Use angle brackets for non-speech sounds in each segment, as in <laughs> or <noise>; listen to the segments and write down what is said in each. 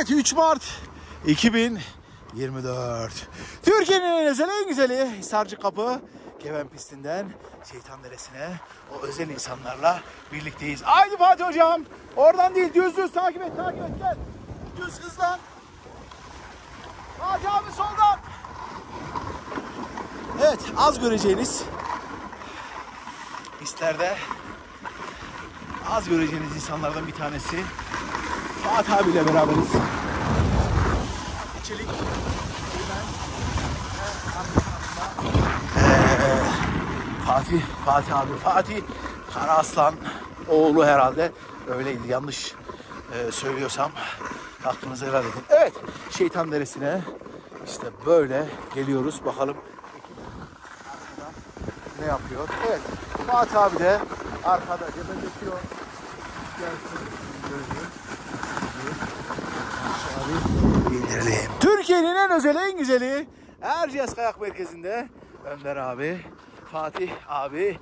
Evet 3 Mart 2024. Türkiye'nin en özel en güzeli Hisarcı Kapı. Keven pistinden Şeytan Deresi'ne o özel insanlarla birlikteyiz. Haydi Fatih Hocam. Oradan değil düz düz takip et takip et gel. Düz hızlan. Fatih abi soldan. Evet az göreceğiniz pistlerde az göreceğiniz insanlardan bir tanesi Fatih abiyle beraberiz. Çelik. Ee, Fatih, Fatih abi, Fatih Karaaslan oğlu herhalde öyleydi. Yanlış e, söylüyorsam hakkınızı helal edin. Evet, Şeytan Deresi'ne işte böyle geliyoruz. Bakalım ne yapıyor? Evet, Fatih abi de arkada cebelleşiyor. Gelsin, göreyim. Abi indirelim. Türkiye'nin en özel, en güzeli Erciyes Kayak Merkezi'nde Önder abi, Fatih abi,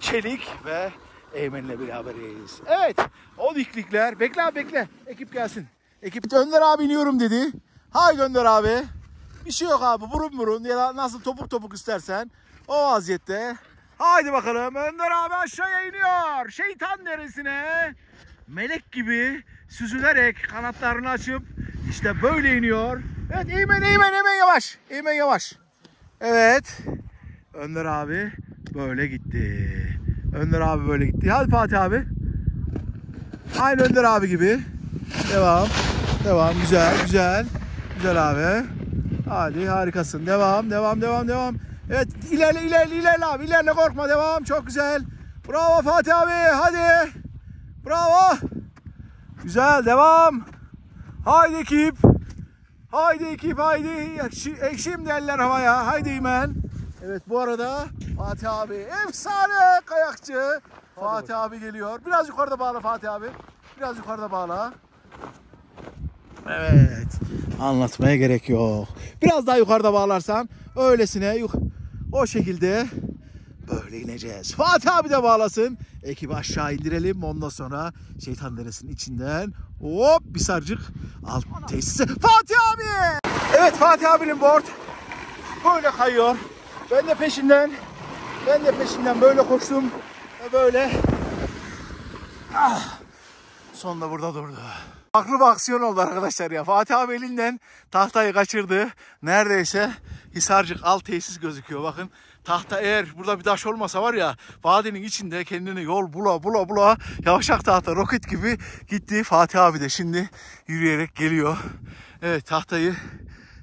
Çelik ve Eymen'le beraberiz. Evet, o diklikler. Bekle abi bekle. Ekip gelsin. Ekip Önder abi iniyorum dedi. Haydi Önder abi. Bir şey yok abi. Burun burun ya da nasıl topuk topuk istersen. O vaziyette. Haydi bakalım. Önder abi aşağıya iniyor. Şeytan deresine melek gibi süzülerek kanatlarını açıp işte böyle iniyor. Evet Eymen Eymen Eymen yavaş. Eymen yavaş. Evet. Önder abi böyle gitti. Önder abi böyle gitti. Hadi Fatih abi. Aynı Önder abi gibi. Devam. Devam. Güzel. Güzel. Güzel abi. Hadi harikasın. Devam. Devam. Devam. Devam. Evet ilerle ilerle ilerle abi. İlerle korkma. Devam. Çok güzel. Bravo Fatih abi. Hadi. Bravo. Güzel. Devam. Haydi ekip. Haydi ekip haydi. Ekşi, ekşim eller havaya. Haydi İmen. Evet bu arada Fatih abi efsane kayakçı. Fatih abi geliyor. Biraz yukarıda bağla Fatih abi. Biraz yukarıda bağla. Evet. Anlatmaya gerek yok. Biraz daha yukarıda bağlarsan öylesine o şekilde böyle ineceğiz. Fatih abi de bağlasın. Ekibi aşağı indirelim. Ondan sonra şeytan deresinin içinden hop bir sarcık alt tesise. Fatih abi! Evet Fatih abinin board böyle kayıyor. Ben de peşinden ben de peşinden böyle koştum ve böyle ah, sonunda burada durdu. Bir aksiyon oldu arkadaşlar ya. Fatih abi elinden tahtayı kaçırdı. Neredeyse Hisarcık alt tesis gözüküyor. Bakın tahta eğer burada bir taş olmasa var ya vadinin içinde kendini yol bula bula bula yavşak tahta roket gibi gitti. Fatih abi de şimdi yürüyerek geliyor. Evet tahtayı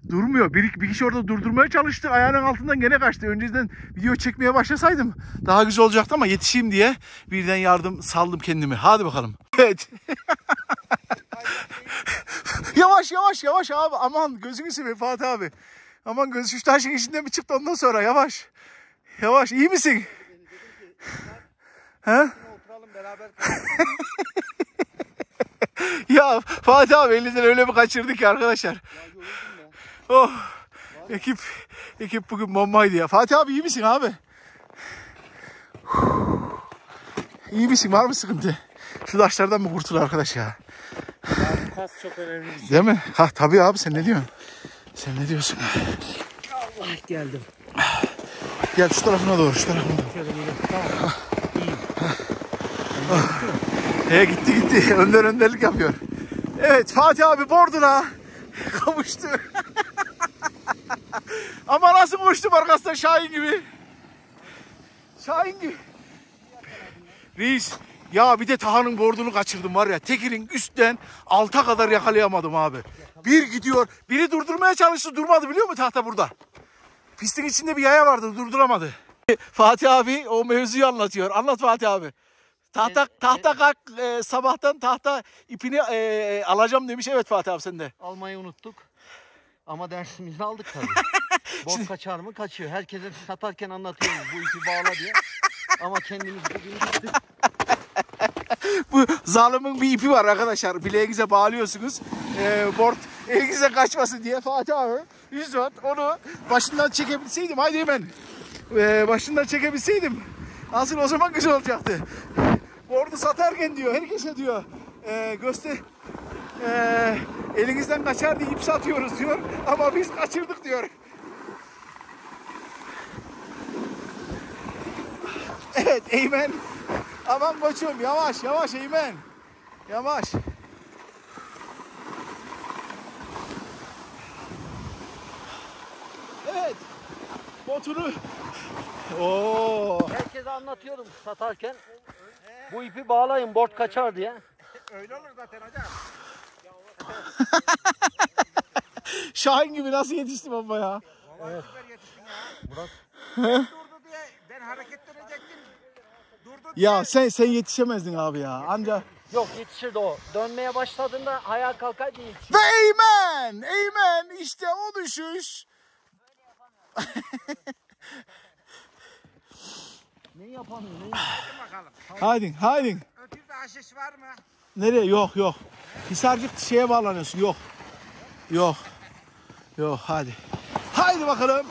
durmuyor. Bir, bir kişi orada durdurmaya çalıştı. Ayağının altından gene kaçtı. Önceden video çekmeye başlasaydım daha güzel olacaktı ama yetişeyim diye birden yardım saldım kendimi. Hadi bakalım. Evet. <laughs> yavaş yavaş yavaş abi. Aman gözünü seveyim Fatih abi. Aman gözü şu taşın içinden bir çıktı ondan sonra yavaş. Yavaş iyi misin? He? Oturalım beraber. <laughs> Ya Fatih abi elinden öyle bir kaçırdı ki arkadaşlar. Oh. Ekip ekip bugün bombaydı ya. Fatih abi iyi misin abi? İyi misin? Var mı sıkıntı? Şu taşlardan mı kurtul arkadaş ya? Yani kas çok önemli. Değil mi? Ha tabii abi sen ne diyorsun? Sen ne diyorsun? Allah geldim. Gel şu tarafına doğru, şu tarafına doğru. Şöyle. Tamam. He gitti gitti. <laughs> Önder önderlik yapıyor. Evet Fatih abi borduna <laughs> kavuştu. <laughs> Ama nasıl koştum arkasında Şahin gibi. Şahin gibi. Reis ya bir de Taha'nın bordunu kaçırdım var ya. Tekin'in üstten alta kadar yakalayamadım abi. Bir gidiyor. Biri durdurmaya çalıştı durmadı biliyor musun tahta burada. Pistin içinde bir yaya vardı durduramadı. Fatih abi o mevzuyu anlatıyor. Anlat Fatih abi. Tahta E, tahta kalk e, sabahtan tahta ipini e, alacağım demiş. Evet Fatih abi sen de. Almayı unuttuk. Ama dersimizi aldık tabii. <laughs> Boz kaçar mı? Kaçıyor. Herkese satarken anlatıyoruz bu ipi bağla diye. Ama kendimiz bugün gittik. Bu zalimin bir ipi var arkadaşlar. Bileğinize bağlıyorsunuz. E, board elinize kaçmasın diye Fatih abi 100 watt onu başından çekebilseydim. Haydi hemen. E, başından çekebilseydim. Asıl o zaman güzel olacaktı. Board'u satarken diyor herkese diyor e, göster e, Elinizden kaçar diye ip satıyoruz diyor. Ama biz kaçırdık diyor. Evet Eymen. Aman koçum yavaş yavaş Eymen. Yavaş. Evet. Botunu. Oo. Herkese anlatıyorum satarken. Bu ipi bağlayın bort kaçar diye. Öyle olur zaten hocam. <laughs> Şahin gibi nasıl yetişti baba ya? Vallahi süper yetiştin ya. Murat. durdu diye ben hareketlenecektim. Diye. Ya sen sen yetişemezdin abi ya. Anca Yok yetişirdi o. Dönmeye başladığında ayağa kalkar değil. Ve Eymen! Eymen işte o düşüş. Ne yapamıyor ne Hadi bakalım. Haydi haydi. Ötürde aşış var mı? Nereye? Yok yok. Hisarcık şeye bağlanıyorsun. Yok. Yok. Yok hadi. Haydi bakalım.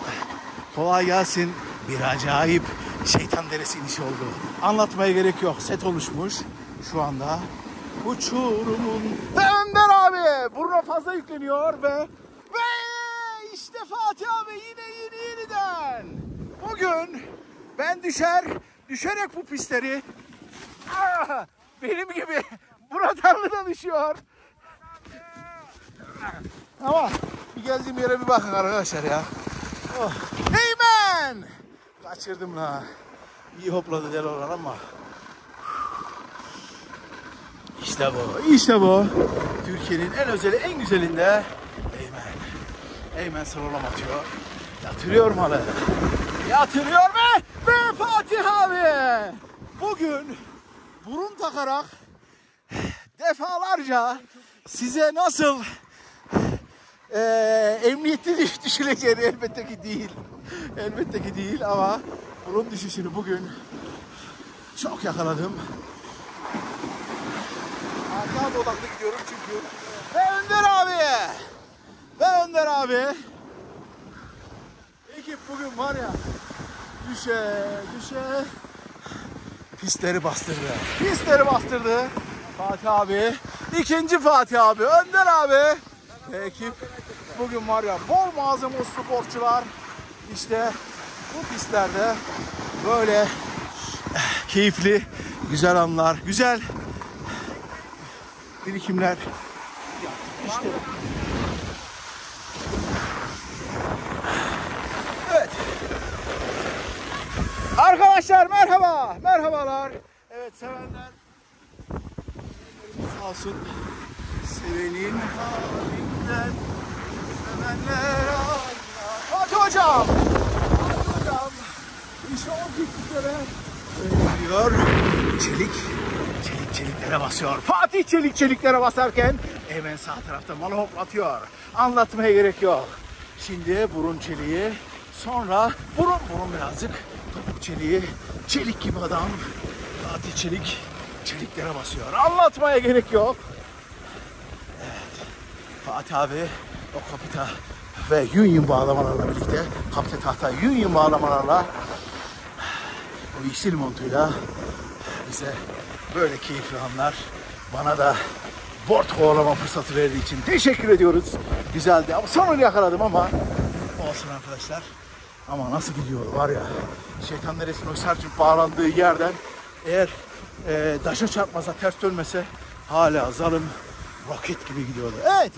Kolay gelsin. Bir acayip şeytan deresi inişi oldu. Anlatmaya gerek yok. Set oluşmuş şu anda. Uçurumun ve Önder abi buruna fazla yükleniyor ve ve işte Fatih abi yine yeni yeniden. Bugün ben düşer düşerek bu pistleri Ah, benim gibi <laughs> Arlı da düşüyor. Ama bir geldiğim yere bir bakın arkadaşlar ya. Oh. Kaçırdım la. İyi hopladı del olan ama. İşte bu, işte bu. Türkiye'nin en özeli, en güzelinde Eymen. Eymen slalom atıyor. Yatırıyor malı. Yatırıyor ve, ve Fatih abi. Bugün burun takarak defalarca size nasıl eee emniyetli düş- <laughs> düşüleceğini elbette ki değil. Elbette ki değil ama burun düşüşünü bugün çok yakaladım. Arkağa odaklı gidiyorum çünkü. Ve Önder abi. Ve Önder abi. Ekip bugün var ya düşe düşe pistleri bastırdı. Pistleri bastırdı. Fatih abi. ikinci Fatih abi. Önder abi. Ekip bugün var ya bol malzemeli sporcular işte bu pistlerde böyle keyifli güzel anlar, güzel birikimler işte Evet. Arkadaşlar merhaba. Merhabalar. Evet sevenler. Sağ olsun. Sevenin halinden sevenler hocam. Hadi hocam. İşte o pitlere söylüyor. Çelik. Çelik çeliklere basıyor. Fatih çelik çeliklere basarken hemen sağ tarafta malı hoplatıyor. Anlatmaya gerek yok. Şimdi burun çeliği. Sonra burun burun birazcık. Topuk çeliği. Çelik gibi adam. Fatih çelik çeliklere basıyor. Anlatmaya gerek yok. Evet. Fatih abi o kapita ve yün bağlamalarla birlikte kapita tahta yün bağlamalarla o yeşil montuyla bize böyle keyifli anlar bana da board kovalama fırsatı verdiği için teşekkür ediyoruz. Güzeldi ama sonunu yakaladım ama olsun arkadaşlar. Ama nasıl gidiyor var ya şeytan neresine o serçin bağlandığı yerden eğer e, daşa çarpmasa ters dönmese hala zalim roket gibi gidiyordu. Evet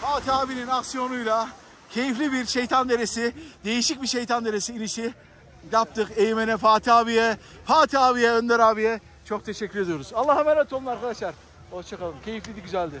Fatih abinin aksiyonuyla keyifli bir şeytan deresi, değişik bir şeytan deresi inişi yaptık. Eymen'e, Fatih abiye, Fatih abiye, Önder abiye çok teşekkür ediyoruz. Allah'a emanet olun arkadaşlar. Hoşçakalın. Keyifliydi, güzeldi.